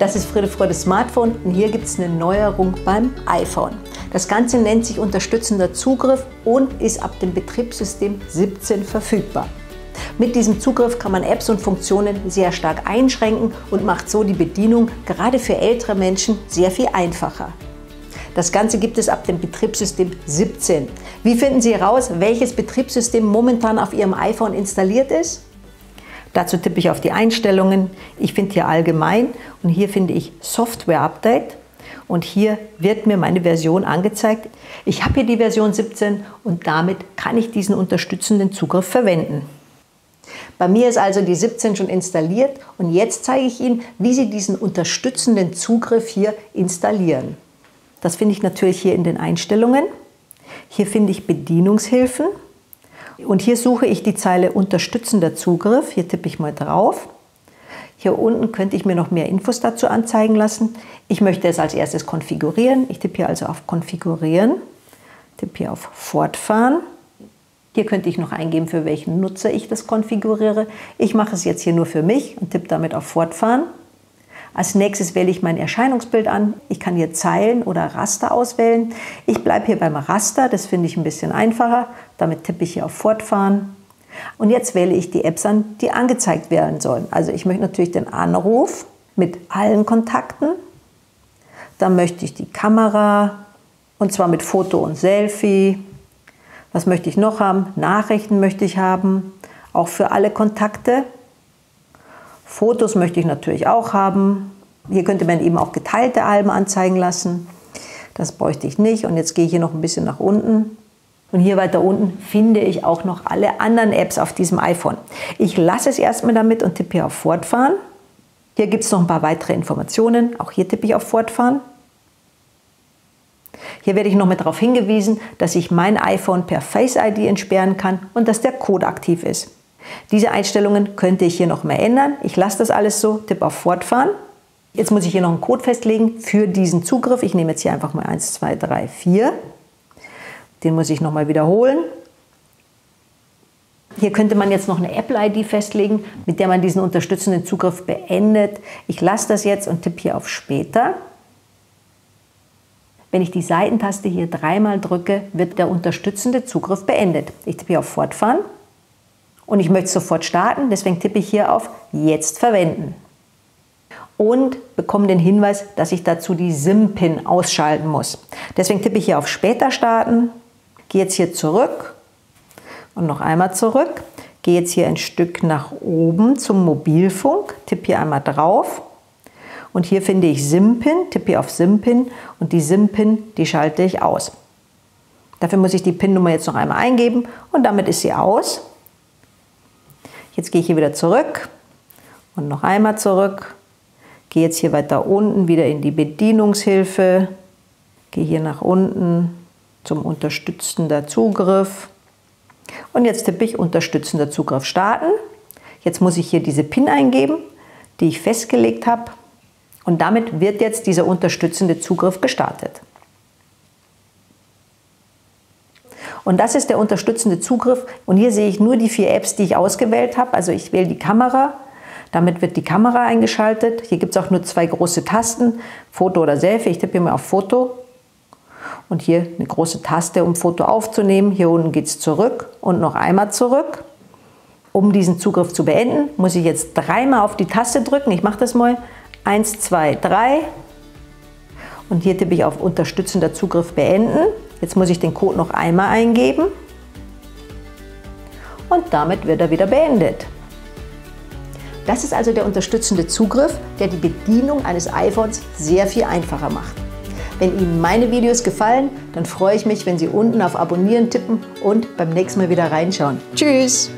Das ist Friede Freude Smartphone und hier gibt es eine Neuerung beim iPhone. Das Ganze nennt sich unterstützender Zugriff und ist ab dem Betriebssystem 17 verfügbar. Mit diesem Zugriff kann man Apps und Funktionen sehr stark einschränken und macht so die Bedienung gerade für ältere Menschen sehr viel einfacher. Das Ganze gibt es ab dem Betriebssystem 17. Wie finden Sie heraus, welches Betriebssystem momentan auf Ihrem iPhone installiert ist? Dazu tippe ich auf die Einstellungen. Ich finde hier allgemein und hier finde ich Software Update. Und hier wird mir meine Version angezeigt. Ich habe hier die Version 17 und damit kann ich diesen unterstützenden Zugriff verwenden. Bei mir ist also die 17 schon installiert und jetzt zeige ich Ihnen, wie Sie diesen unterstützenden Zugriff hier installieren. Das finde ich natürlich hier in den Einstellungen. Hier finde ich Bedienungshilfen und hier suche ich die Zeile unterstützender Zugriff. Hier tippe ich mal drauf. Hier unten könnte ich mir noch mehr Infos dazu anzeigen lassen. Ich möchte es als erstes konfigurieren. Ich tippe hier also auf Konfigurieren, tippe hier auf Fortfahren. Hier könnte ich noch eingeben, für welchen Nutzer ich das konfiguriere. Ich mache es jetzt hier nur für mich und tippe damit auf Fortfahren. Als nächstes wähle ich mein Erscheinungsbild an. Ich kann hier Zeilen oder Raster auswählen. Ich bleibe hier beim Raster, das finde ich ein bisschen einfacher. Damit tippe ich hier auf Fortfahren. Und jetzt wähle ich die Apps an, die angezeigt werden sollen. Also ich möchte natürlich den Anruf mit allen Kontakten. Dann möchte ich die Kamera und zwar mit Foto und Selfie. Was möchte ich noch haben? Nachrichten möchte ich haben, auch für alle Kontakte. Fotos möchte ich natürlich auch haben. Hier könnte man eben auch geteilte Alben anzeigen lassen. Das bräuchte ich nicht. Und jetzt gehe ich hier noch ein bisschen nach unten. Und hier weiter unten finde ich auch noch alle anderen Apps auf diesem iPhone. Ich lasse es erstmal damit und tippe hier auf Fortfahren. Hier gibt es noch ein paar weitere Informationen. Auch hier tippe ich auf Fortfahren. Hier werde ich noch mit darauf hingewiesen, dass ich mein iPhone per Face ID entsperren kann und dass der Code aktiv ist. Diese Einstellungen könnte ich hier noch mehr ändern. Ich lasse das alles so, tippe auf Fortfahren. Jetzt muss ich hier noch einen Code festlegen für diesen Zugriff. Ich nehme jetzt hier einfach mal 1, 2, 3, 4. Den muss ich nochmal wiederholen. Hier könnte man jetzt noch eine Apple-ID festlegen, mit der man diesen unterstützenden Zugriff beendet. Ich lasse das jetzt und tippe hier auf Später. Wenn ich die Seitentaste hier dreimal drücke, wird der unterstützende Zugriff beendet. Ich tippe hier auf Fortfahren und ich möchte sofort starten, deswegen tippe ich hier auf Jetzt verwenden. Und bekomme den Hinweis, dass ich dazu die SIM-Pin ausschalten muss. Deswegen tippe ich hier auf Später starten, gehe jetzt hier zurück und noch einmal zurück. Gehe jetzt hier ein Stück nach oben zum Mobilfunk, tippe hier einmal drauf und hier finde ich SIM-Pin, tippe hier auf SIM-Pin und die SIM-Pin, die schalte ich aus. Dafür muss ich die PIN-Nummer jetzt noch einmal eingeben und damit ist sie aus. Jetzt gehe ich hier wieder zurück und noch einmal zurück. Gehe jetzt hier weiter unten wieder in die Bedienungshilfe. Gehe hier nach unten zum unterstützender Zugriff. Und jetzt tippe ich unterstützender Zugriff starten. Jetzt muss ich hier diese PIN eingeben, die ich festgelegt habe. Und damit wird jetzt dieser unterstützende Zugriff gestartet. Und das ist der unterstützende Zugriff. Und hier sehe ich nur die vier Apps, die ich ausgewählt habe. Also ich wähle die Kamera. Damit wird die Kamera eingeschaltet. Hier gibt es auch nur zwei große Tasten, Foto oder Selfie. Ich tippe hier mal auf Foto. Und hier eine große Taste, um Foto aufzunehmen. Hier unten geht es zurück und noch einmal zurück. Um diesen Zugriff zu beenden, muss ich jetzt dreimal auf die Taste drücken. Ich mache das mal. Eins, zwei, drei. Und hier tippe ich auf Unterstützender Zugriff beenden. Jetzt muss ich den Code noch einmal eingeben und damit wird er wieder beendet. Das ist also der unterstützende Zugriff, der die Bedienung eines iPhones sehr viel einfacher macht. Wenn Ihnen meine Videos gefallen, dann freue ich mich, wenn Sie unten auf Abonnieren tippen und beim nächsten Mal wieder reinschauen. Tschüss!